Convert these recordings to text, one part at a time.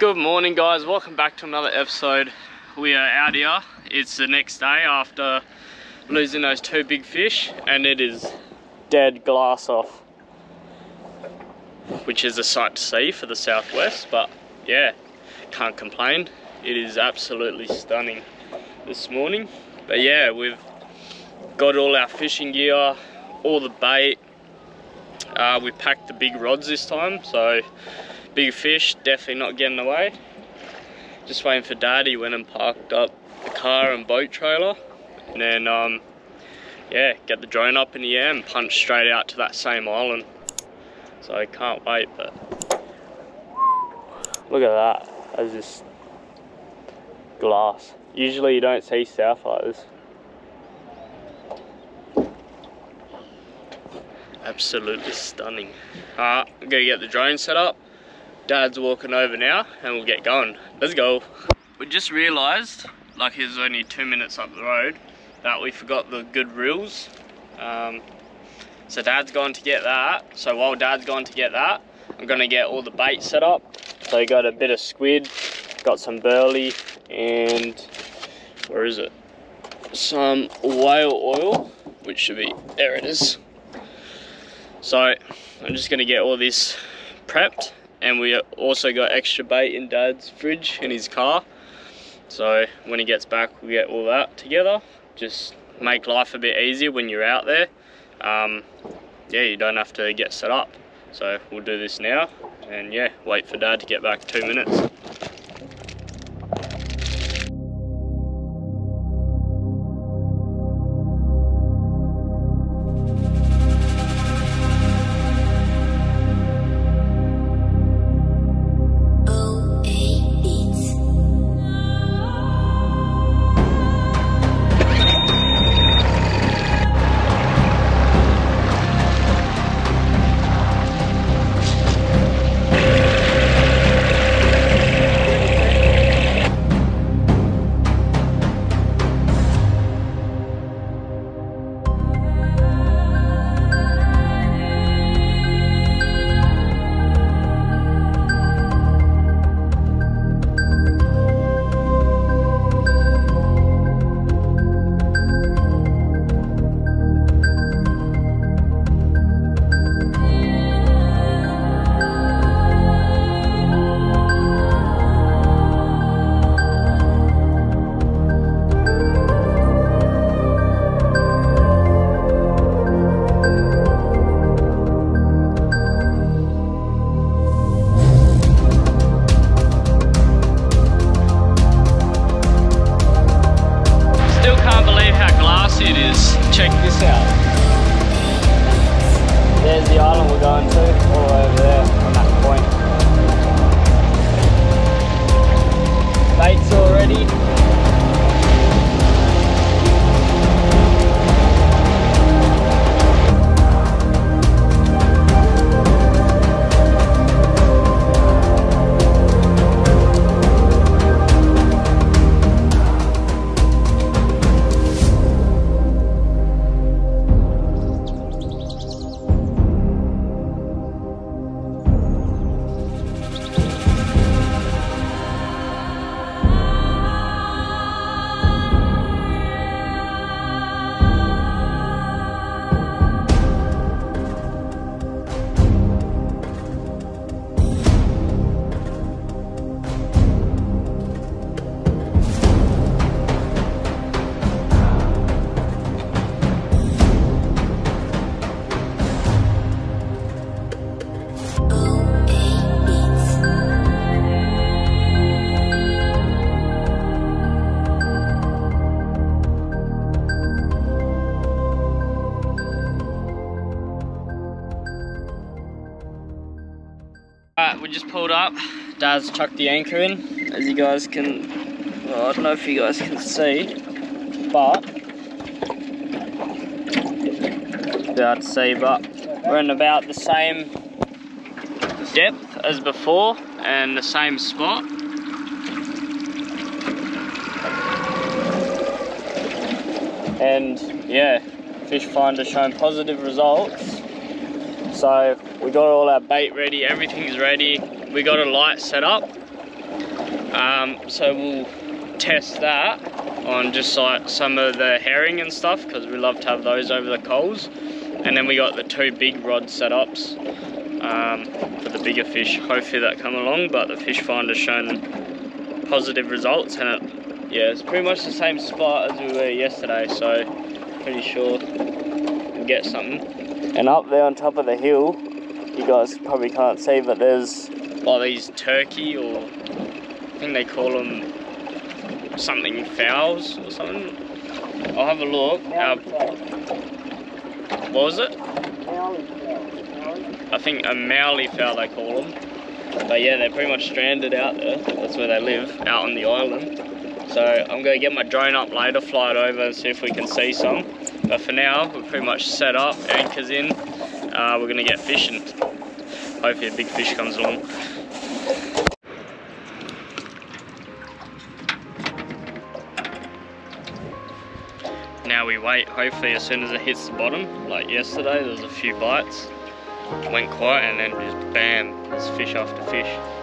Good morning guys, welcome back to another episode. We are out here, it's the next day after losing those two big fish and it is dead glass off. Which is a sight to see for the southwest, but yeah, can't complain. It is absolutely stunning this morning. But yeah, we've got all our fishing gear, all the bait. Uh, we packed the big rods this time, so big fish definitely not getting away. Just waiting for daddy went and parked up the car and boat trailer. And then, um, yeah, get the drone up in the air and punch straight out to that same island. So I can't wait, but look at that. That's just glass. Usually you don't see like. Absolutely stunning. Alright, I'm gonna get the drone set up. Dad's walking over now and we'll get going. Let's go. We just realised, like it's only two minutes up the road, that we forgot the good reels. Um, so Dad's gone to get that. So while Dad's gone to get that, I'm gonna get all the bait set up. So I got a bit of squid, got some burley, and where is it? Some whale oil, which should be, there it is. So I'm just gonna get all this prepped and we also got extra bait in dad's fridge in his car. So when he gets back, we get all that together. Just make life a bit easier when you're out there. Um, yeah, you don't have to get set up. So we'll do this now and yeah, wait for dad to get back two minutes. Going to, we just pulled up. Dad's chucked the anchor in, as you guys can, well, I don't know if you guys can see, but, be hard to see, but we're in about the same depth as before and the same spot. And yeah, fish finder showing positive results. So we got all our bait ready, everything's ready. We got a light set up. Um, so we'll test that on just like some of the herring and stuff because we love to have those over the coals. And then we got the two big rod setups um, for the bigger fish. Hopefully that come along, but the fish finder's shown positive results and it, yeah, it's pretty much the same spot as we were yesterday, so pretty sure we'll get something. And up there on top of the hill, you guys probably can't see, but there's like these turkey or I think they call them something fowls or something. I'll have a look. Uh, what was it? I think a Mallee fowl they call them. But yeah, they're pretty much stranded out there. That's where they live, out on the island. So I'm going to get my drone up later, fly it over and see if we can see some. But for now, we're pretty much set up, anchors in. Uh, we're going to get fishing. Hopefully a big fish comes along. Now we wait, hopefully as soon as it hits the bottom, like yesterday, there was a few bites, went quiet and then just bam, there's fish after fish.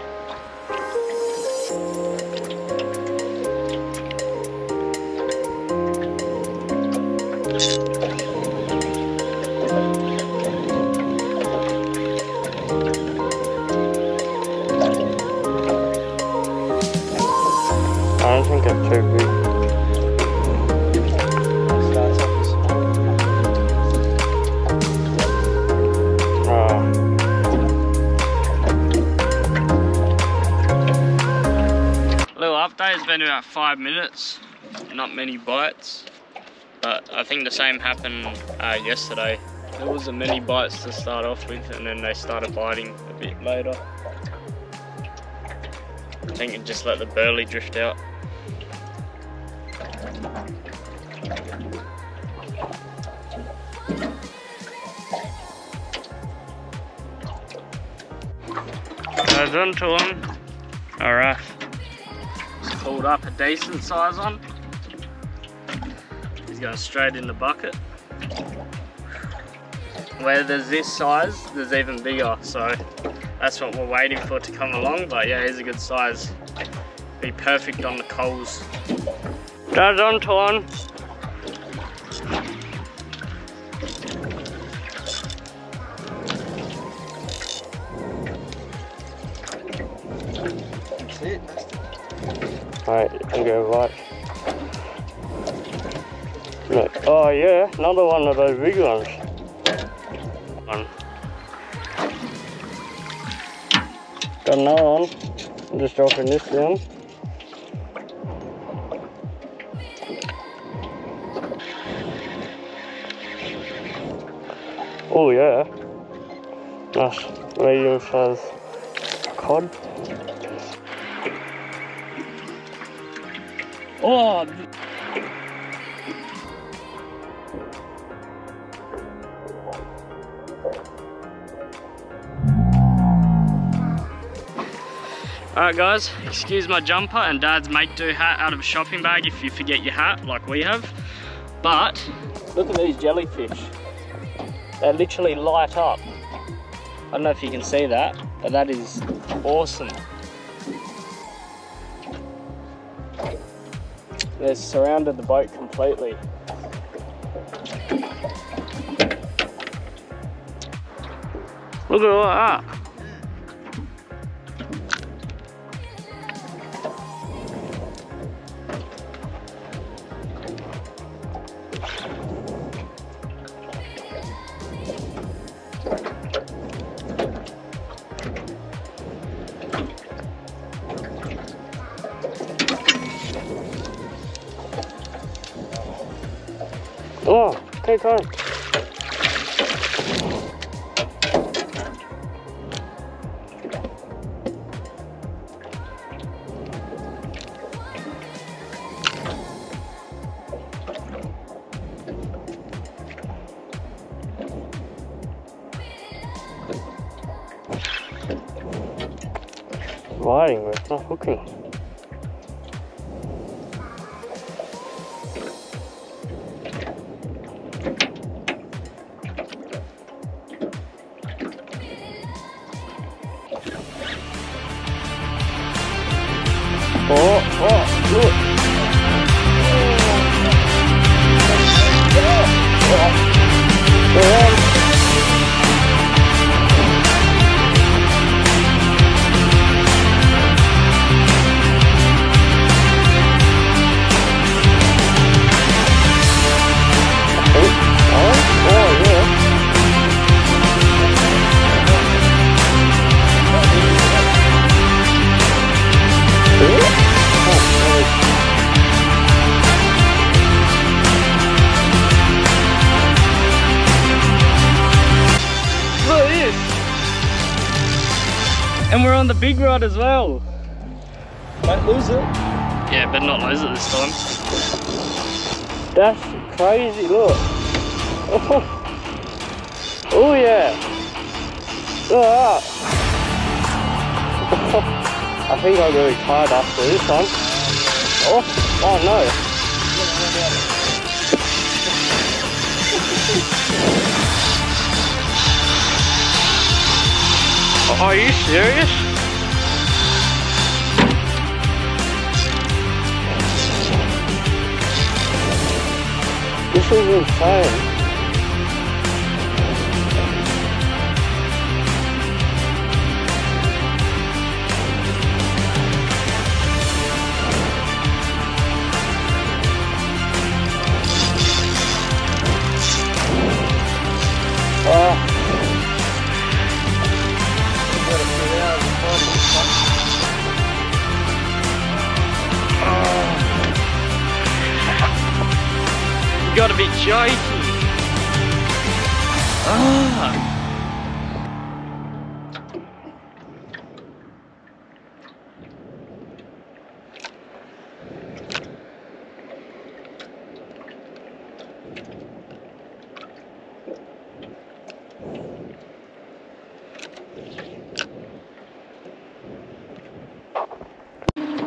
Big. Little update, it's been about five minutes, not many bites, but I think the same happened uh, yesterday. There wasn't many bites to start off with and then they started biting a bit later. I think it just let the burley drift out. Goes onto him. Alright. Pulled up a decent size on. He's going straight in the bucket. Where there's this size, there's even bigger, so that's what we're waiting for to come along. But yeah, he's a good size. Be perfect on the coals. Goes on, one. That's it. Alright, you go right. Look. Oh yeah, another one of those big ones. One. Got another one. I'm just dropping this down. Oh yeah. Nice medium size cod. Oh, Alright guys, excuse my jumper and dad's make do hat out of a shopping bag if you forget your hat like we have. But, look at these jellyfish. They literally light up. I don't know if you can see that, but that is awesome. They've surrounded the boat completely. Look at all that. But it's not hooking. Oh, oh, look. Oh. On the big rod as well. Don't lose it. Yeah, but not lose it this time. That's crazy, look. Oh, oh yeah. Look at that. I think I'm really tired after this one. Oh, oh no. Are you serious? This is insane. Gotta be joking. Ah.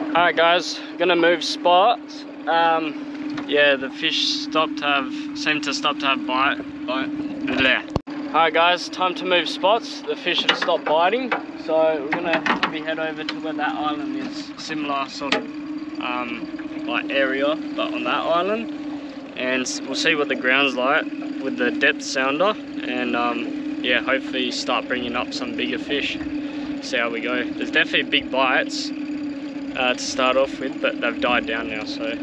Alright guys, gonna move spots. Um, yeah, the fish stopped to have, seemed to stop to have bite. bite. Alright guys, time to move spots. The fish have stopped biting. So we're gonna maybe head over to where that island is. Similar sort of um, like area, but on that island. And we'll see what the ground's like with the depth sounder. And um, yeah, hopefully start bringing up some bigger fish. See how we go. There's definitely big bites uh, to start off with, but they've died down now, so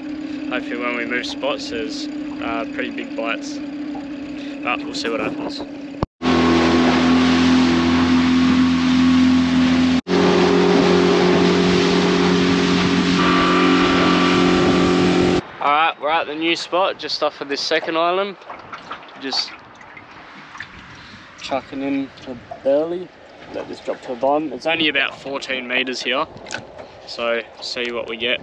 hopefully when we move spots there's uh, pretty big bites. But we'll see what happens. Alright, we're at the new spot just off of this second island. Just chucking in the burley. Let this drop to the bottom. It's only about 14 metres here. So see what we get.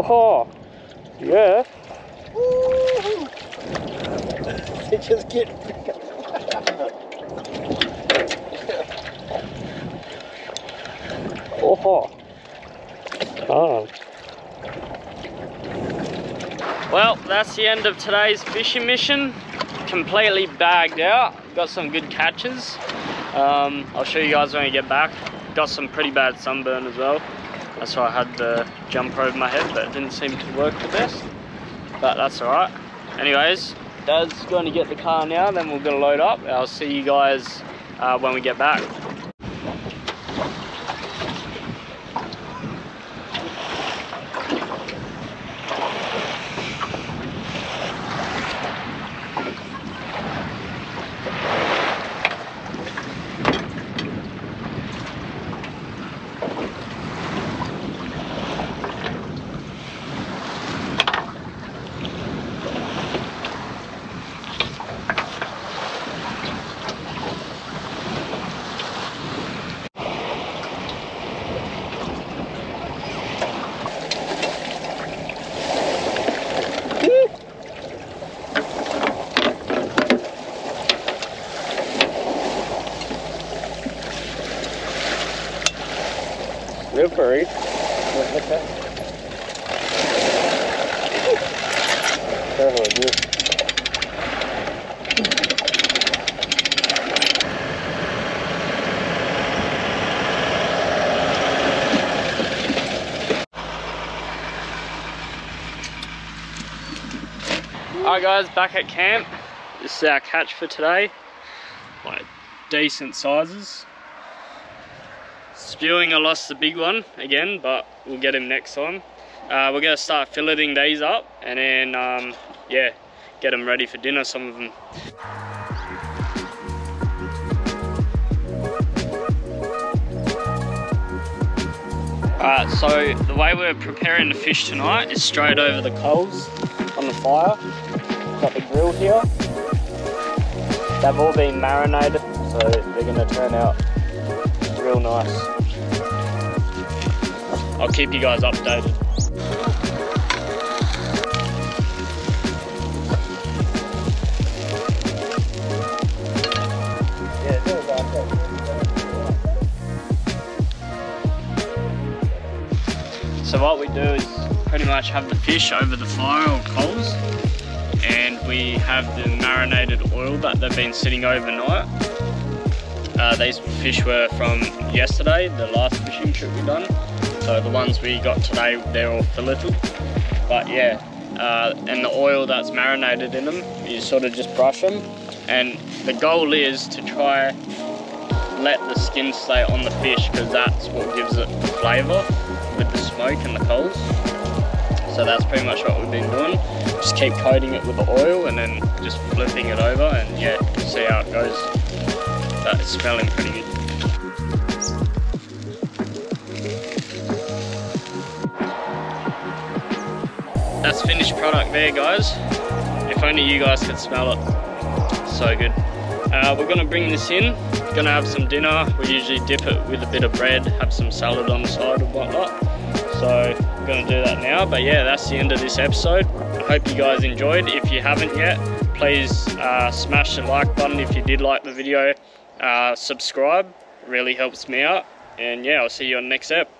Oh, yeah. they just get. oh. Oh. Well, that's the end of today's fishing mission. Completely bagged out. Got some good catches. Um, I'll show you guys when we get back. Got some pretty bad sunburn as well. That's why I had the jumper over my head, but it didn't seem to work the best. But that's all right. Anyways, Dad's going to get the car now, then we're going to load up. I'll see you guys uh, when we get back. Real furry. Good. Alright guys, back at camp. This is our catch for today. Like decent sizes. Spewing, I lost the big one again, but we'll get him next time. Uh, we're gonna start filleting these up and then, um, yeah, get them ready for dinner, some of them. Alright, so the way we're preparing the fish tonight is straight over the coals on the fire. Got the grill here. They've all been marinated, so they're gonna turn out real nice. I'll keep you guys updated. So what we do is pretty much have the fish over the fire or coals and we have the marinated oil that they've been sitting overnight. Uh, these fish were from yesterday, the last fishing trip we done. So the ones we got today, they're all filleted. But yeah, uh, and the oil that's marinated in them, you sort of just brush them. And the goal is to try let the skin stay on the fish because that's what gives it the flavour and the coals. So that's pretty much what we've been doing. Just keep coating it with the oil and then just flipping it over and yeah, see how it goes. But it's smelling pretty good. That's finished product there guys. If only you guys could smell it. So good. Uh, we're gonna bring this in, gonna have some dinner. We usually dip it with a bit of bread, have some salad on the side and whatnot. So I'm gonna do that now. But yeah, that's the end of this episode. I hope you guys enjoyed. If you haven't yet, please uh, smash the like button if you did like the video. Uh, subscribe, really helps me out. And yeah, I'll see you on the next ep.